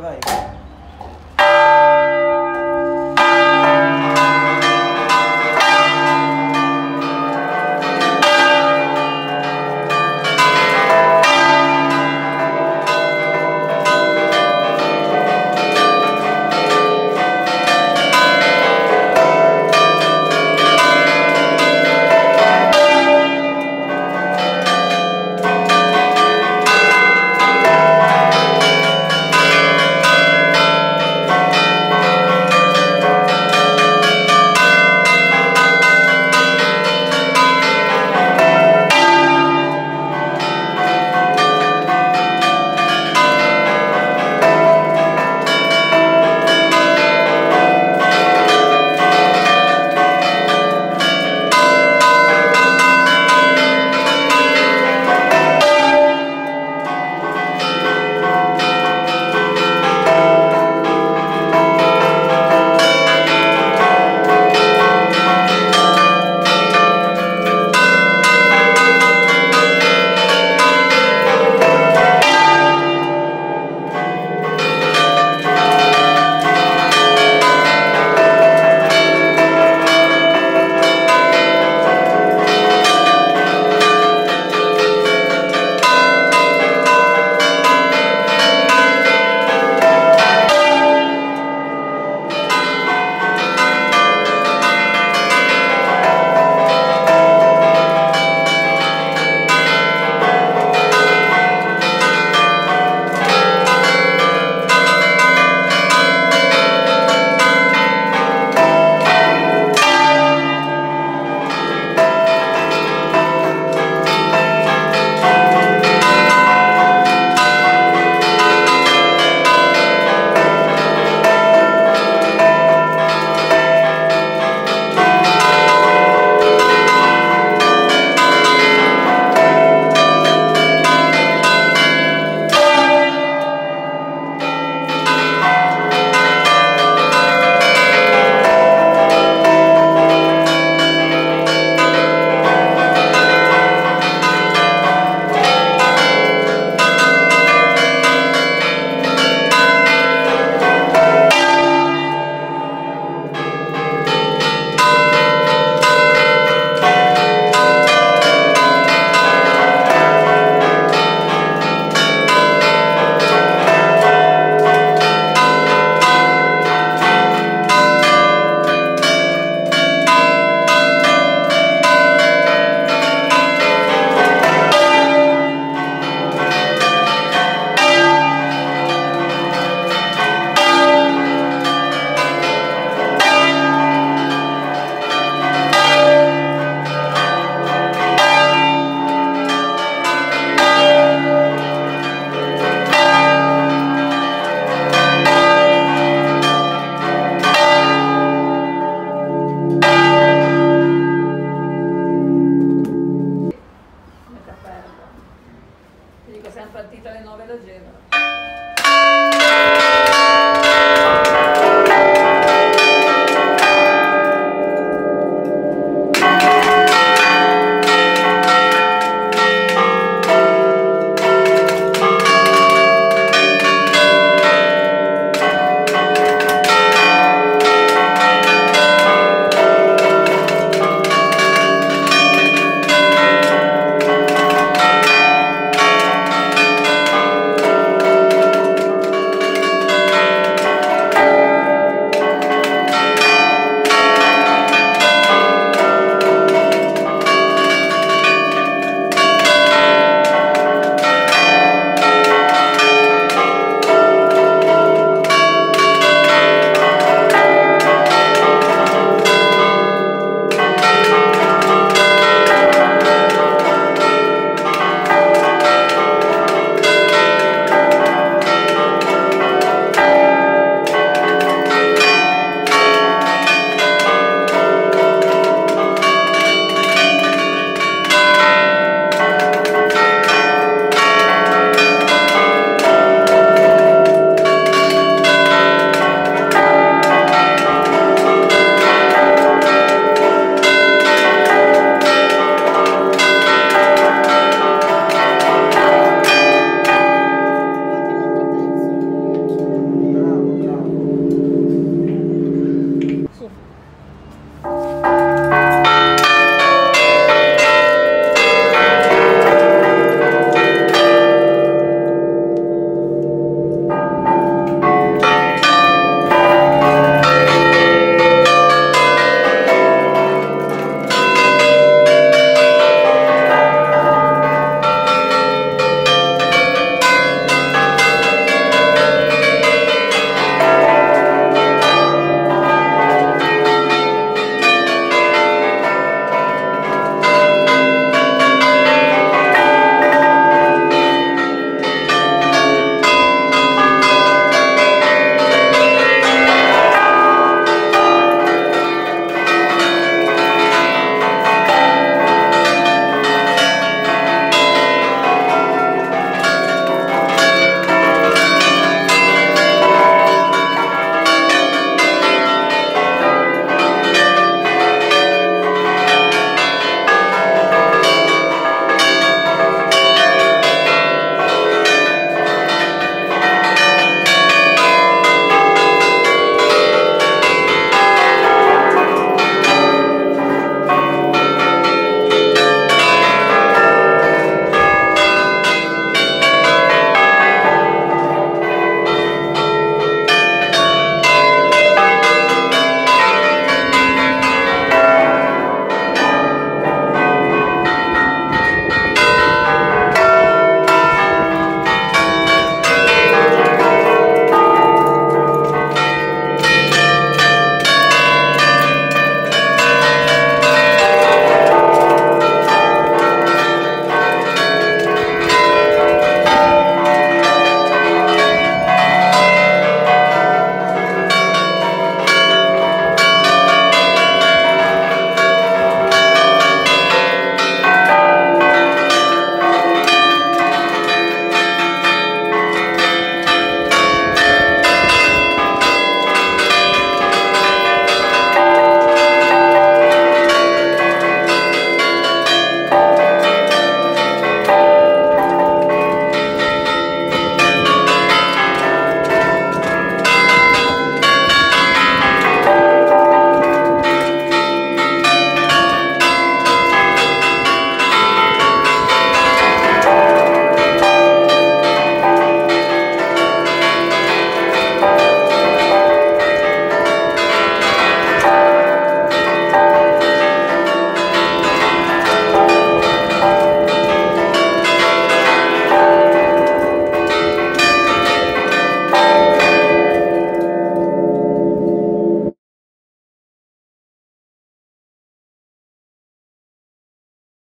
一块一块